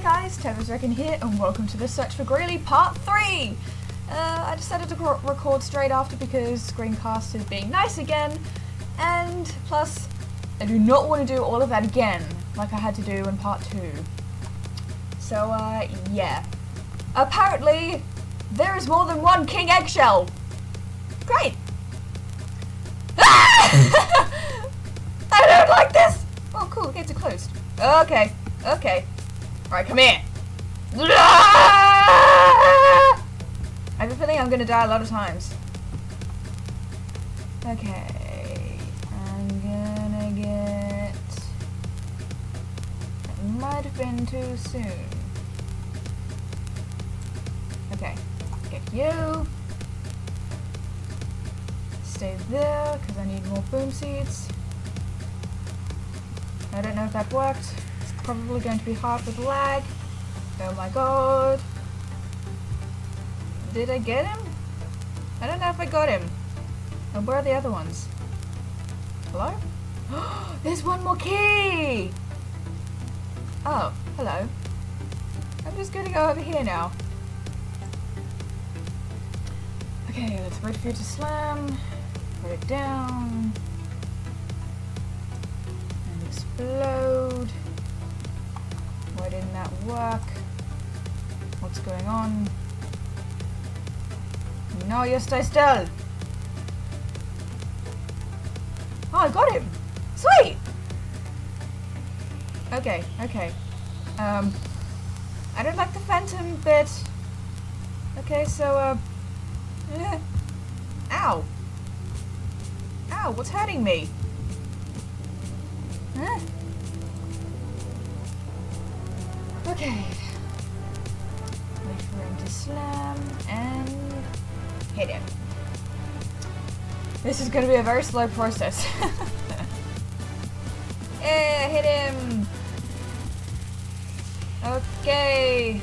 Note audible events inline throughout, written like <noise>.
Hey guys, Reckon here, and welcome to the Search for Greely Part 3! Uh, I decided to record straight after because Screencast is being nice again, and plus, I do not want to do all of that again, like I had to do in Part 2. So, uh, yeah. Apparently, there is more than one King Eggshell! Great! Ah! <laughs> I don't like this! Oh, cool, gates are closed. Okay, okay. Alright, come here. I have a feeling I'm gonna die a lot of times. Okay, I'm gonna get. That might have been too soon. Okay, get you. Stay there because I need more boom seeds. I don't know if that worked. Probably going to be hard with lag. Oh my god. Did I get him? I don't know if I got him. And where are the other ones? Hello? <gasps> There's one more key! Oh, hello. I'm just gonna go over here now. Okay, let's wait for you to slam. Put it down. And explode. Didn't that work? What's going on? No, you stay still. Oh, I got him. Sweet. Okay, okay. Um, I don't like the phantom bit. Okay, so, uh, eh. ow. Ow, what's hurting me? Okay. Wait for him to slam and hit him. This is going to be a very slow process. <laughs> yeah, hit him. Okay.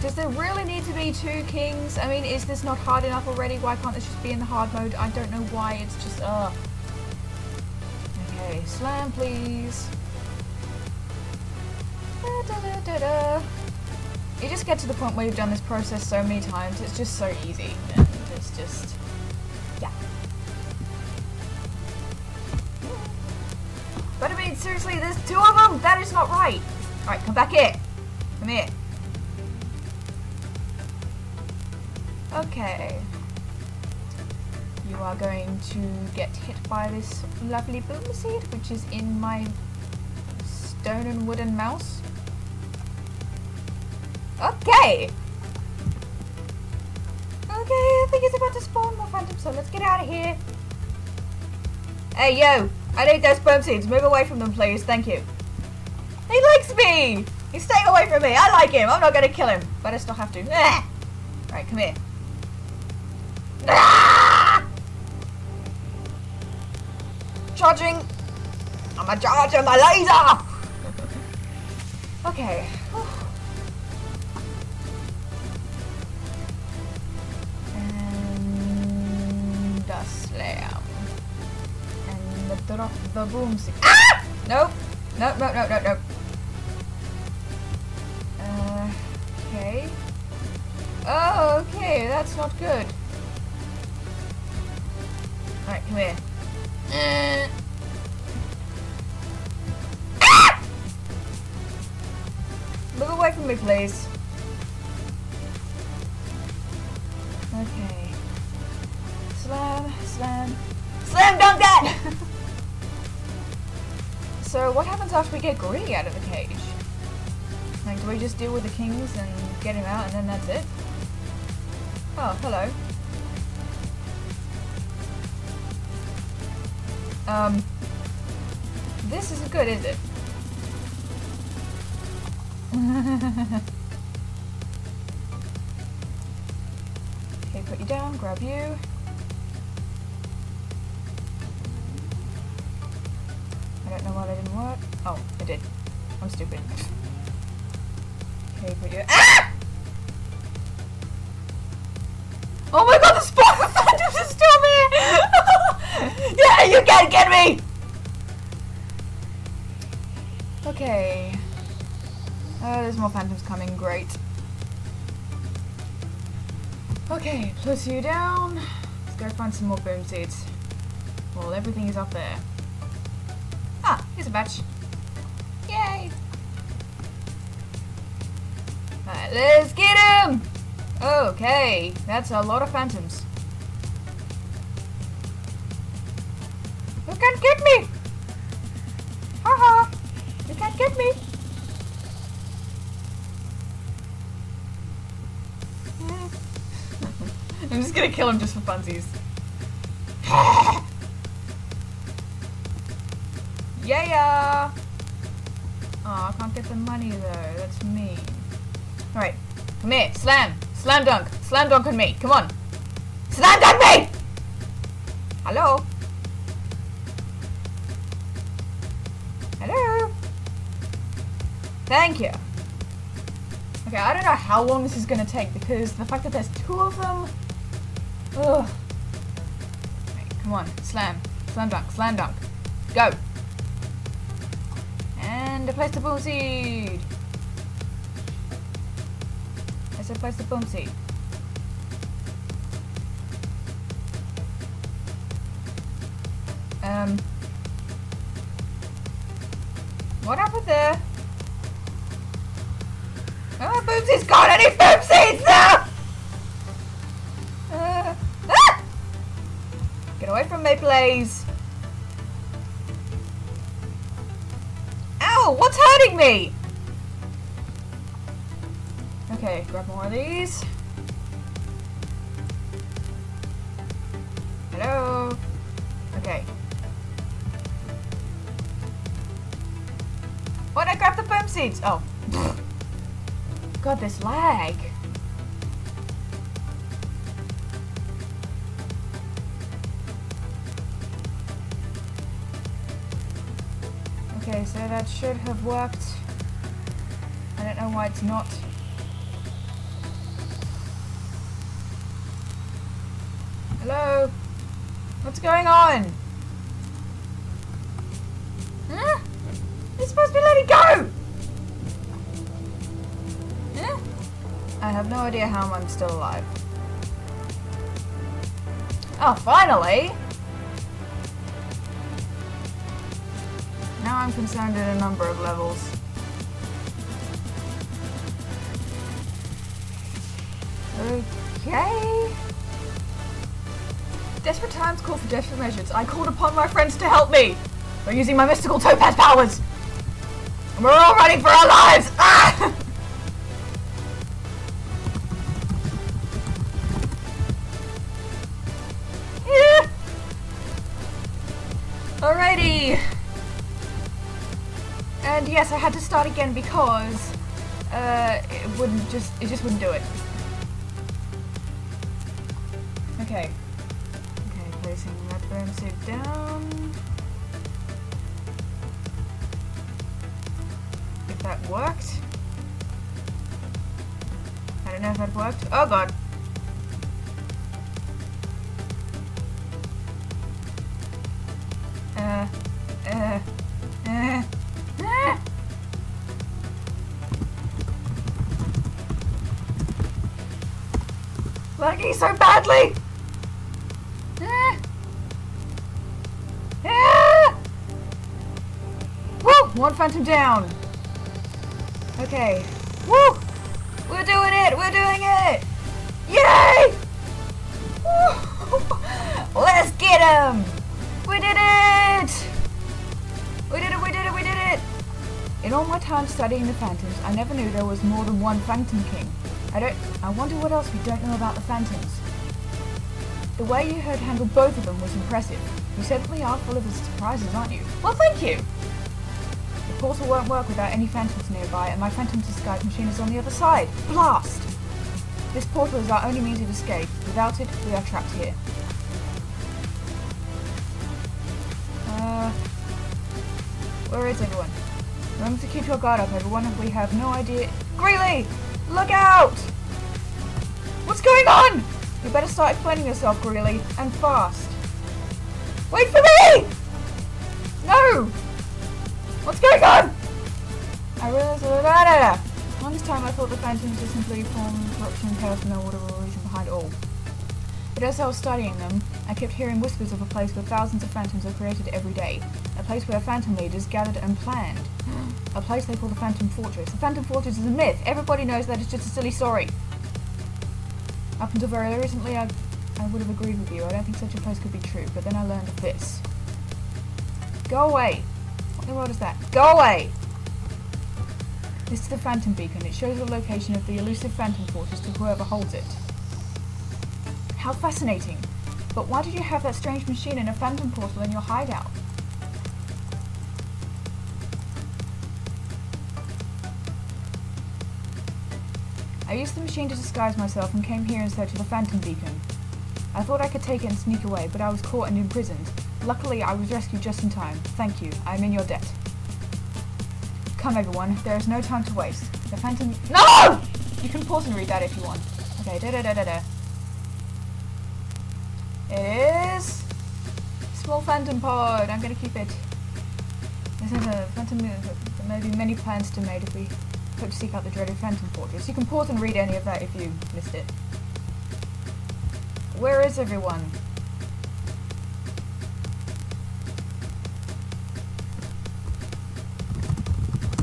Does there really need to be two kings? I mean, is this not hard enough already? Why can't this just be in the hard mode? I don't know why. It's just, uh. Okay, slam, please. Da, da. You just get to the point where you've done this process so many times, it's just so easy. And it's just. Yeah. But I mean, seriously, there's two of them? That is not right. Alright, come back here. Come here. Okay. You are going to get hit by this lovely boom seed, which is in my stone and wooden mouse. Okay. Okay, I think it's about to spawn more phantoms, so let's get out of here. Hey, yo! I need those boom seeds. Move away from them, please. Thank you. He likes me! He's staying away from me. I like him. I'm not going to kill him. But I still have to. <laughs> Right, come here. <laughs> Charging! I'm a charging my laser! <laughs> okay. <sighs> slam. And the drop the boom stick. Ah! Nope. Nope, nope, nope, nope, nope. Uh, okay. Oh, okay, that's not good. Alright, come here. Uh. Ah! Move away from me, please. Slam, slam. Dunk that! <laughs> so, what happens after we get Greely out of the cage? Like, do we just deal with the kings and get him out and then that's it? Oh, hello. Um, this isn't good, is it? <laughs> okay, put you down, grab you. Didn't work. Oh, it did. I'm stupid. Okay, put you. Ah! Oh my god, the spawn phantoms is still there! <laughs> yeah, you can't get me! Okay. Oh, there's more phantoms coming. Great. Okay, plus you down. Let's go find some more boom seeds. Well, everything is up there. Here's a match. Yay! Alright, let's get him! Okay, that's a lot of phantoms. You can't get me! Haha! You can't get me! <laughs> I'm just gonna kill him just for funsies. Yeah! Oh, I can't get the money though. That's mean. Alright. Come here. Slam. Slam dunk. Slam dunk on me. Come on. Slam dunk me! Hello? Hello? Thank you. Okay, I don't know how long this is gonna take because the fact that there's two of them. Ugh. Right, come on, slam, slam dunk, slam dunk, go. And place the boom seed. I said place the boom seed. Um. What happened there? Oh, Boomsy's got any boom seeds now! Uh, ah! Get away from me, please. Hurting me? Okay, grab more of these. Hello? Okay. What? I grabbed the boom seeds! Oh. <laughs> God, this lag. Okay, so that should have worked. I don't know why it's not. Hello? What's going on? Huh? You're supposed to be letting go! Huh? I have no idea how I'm still alive. Oh, finally! Now I'm concerned in a number of levels. Okay. Desperate times call for desperate measures. I called upon my friends to help me by using my mystical topaz powers. And we're all running for our lives! Ah! Yeah. <laughs> Alrighty. And yes, I had to start again because uh, it wouldn't just it just wouldn't do it. Okay. Okay, placing that boom seed down. If that worked. I don't know if that worked. Oh god. Uh, so badly! Ah. Ah. Woo! One phantom down. Okay. Woo! We're doing it! We're doing it! Yay! Woo! Let's get him! We did it! We did it, we did it, we did it! In all my time studying the Phantoms, I never knew there was more than one Phantom King. I don't... I wonder what else we don't know about the Phantoms. The way you had handled both of them was impressive. You certainly are full of surprises, aren't you? Well, thank you! The portal won't work without any phantoms nearby, and my phantom disguise machine is on the other side. Blast! This portal is our only means of escape. Without it, we are trapped here. Uh, where is everyone? Remember to keep your guard up, everyone. We have no idea. Greely! Look out! What's going on? You better start explaining yourself, Greely, and fast. Wait for me! No! What's going on? I realized realize. One time I thought the phantoms were simply form corruption chaos and no order or reason behind all. But as I was studying them, I kept hearing whispers of a place where thousands of phantoms are created every day. A place where phantom leaders gathered and planned. A place they call the Phantom Fortress. The Phantom Fortress is a myth. Everybody knows that it's just a silly story. Up until very recently, I, I would have agreed with you. I don't think such a place could be true. But then I learned of this. Go away. What in the world is that? Go away! This is the Phantom Beacon. It shows the location of the elusive Phantom Fortress to whoever holds it. How fascinating. But why did you have that strange machine and a Phantom Portal in your hideout? I used the machine to disguise myself and came here in search of the Phantom Beacon. I thought I could take it and sneak away, but I was caught and imprisoned. Luckily, I was rescued just in time. Thank you. I am in your debt. Come everyone, there is no time to waste. The Phantom- NO! You can pause and read that if you want. Okay, da da da da da. Is... Small Phantom Pod. I'm gonna keep it. This is a Phantom... There may be many plans to made if we hope to seek out the dreaded Phantom Fortress. You can pause and read any of that if you missed it. Where is everyone?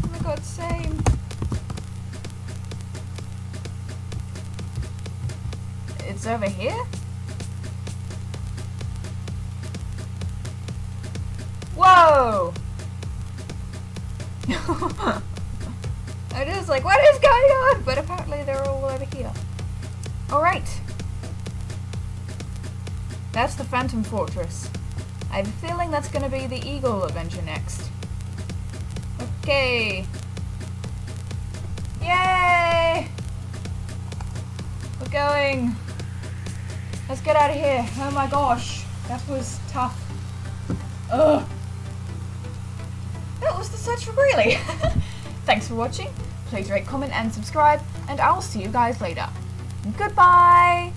Oh my god, same. It's over here? Whoa! <laughs> it is like, what is going on? But apparently they're all over here. Alright. That's the Phantom Fortress. I have a feeling that's going to be the Eagle adventure next. Okay. Yay! We're going. Let's get out of here. Oh my gosh. That was tough. Ugh. That was the search for Greely. <laughs> Thanks for watching. Please rate, comment, and subscribe, and I'll see you guys later. Goodbye!